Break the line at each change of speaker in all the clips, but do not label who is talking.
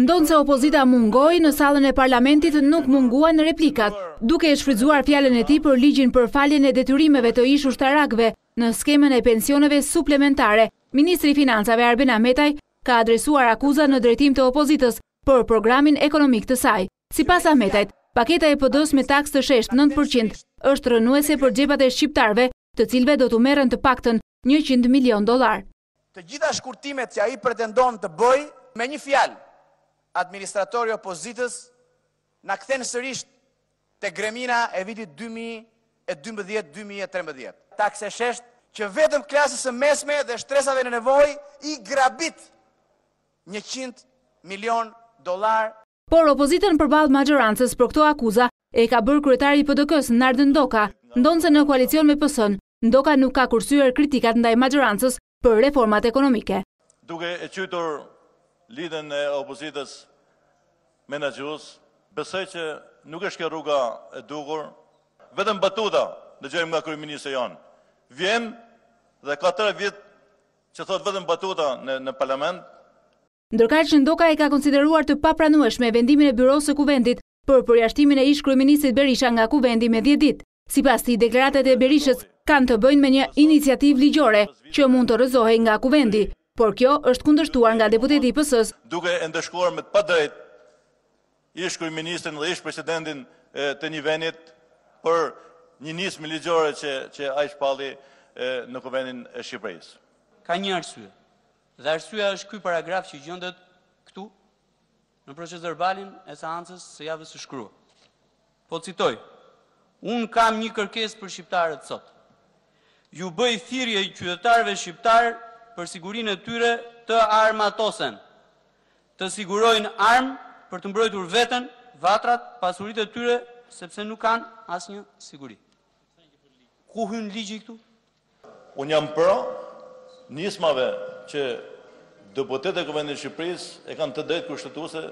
Ndonëse opozita mungoi, në sallën e parlamentit nuk munguan replikat. Duke e shfrytëzuar fjalën e tij për ligjin për faljen e detyrimeve të ish-ushtarakëve në skemën e pensioneve suplementare, ministri i Financave Arben Ahmetaj ka adresuar akuza në drejtim të opozitës për programin ekonomik të saj. Sipas Ahmetajt, paketa e PD-së me taksë të sheshtë nëntë për qind është rrënuese për xhepat e shqiptarëve, të cilëve do t'u merren të paktën njëqind milionë dollarë.
Të gjitha shkurtimet që ai pretendon të bëjë. Me një fjalë, administratori i opozitës na kthen sërish te gremina e vitit dy mijë e dymbëdhjetë dy mijë e trembëdhjetë. Taksë e sheshtë që vetëm klasës së mesme dhe shtresave në nevojë i grabit njëqind milion dollarë.
Por opozitën përballë maxhorancës për këto akuza e ka bërë kryetari i PDK-së, Nard Ndoka, ndonëse në koalicion me PS-në, Ndoka nuk ka kursyer kritikat ndaj maxhorancës për reformat ekonomike.
Duke e quajtur liderin e opozitës menaxhues, besoj që nuk është kjo rruga e duhur. Vetëm batuta dëgjojmë nga kryeministri ynë. Vjen dhe ka tre vjet që thotë vetëm batuta në parlament.
Ndërkaq, Ndoka e ka konsideruar të papranueshme vendimin e Byrosë së Kuvendit për përjashtimin e ish-kryeministrit Berisha nga Kuvendi me dhjetë ditë. Sipas tij, deklaratat e Berishës kanë të bëjnë me një iniciativë ligjore që mund të rrëzohej nga Kuvendi, por kjo është kundërshtuar nga deputeti i PS-së.
Duke e ndëshkuar me të padrejtë ish-kryeministrin dhe ish-presidentin të një venit për një nismë ligjore që ai shpalli në Kuvendin e Shqipërisë.
Ka një arsye. Dhe arsyeja është ky paragraf që gjendet këtu, Në procesverbalin e seancës së javës së shkuar, po citoj, Unë kam një kërkesë për shqiptarët sot. Ju bëj thirrje qytetarëve shqiptarë për sigurinë e tyre të armatosen, të sigurojnë armë për të mbrojtur veten, vatrat, pasuritë e tyre, sepse nuk kanë asnjë siguri. Ku hyn ligji këtu?
Unë jam pro nismave që deputetët e Kuvendit të Shqipërisë e kanë të drejtë kushtetuese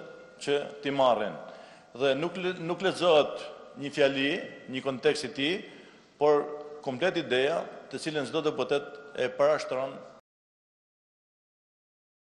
që t'i marrin. Dhe nuk nuk lexohet një fjali, një kontekst i tij, por komplet ideja, të cilën çdo deputet e parashtron.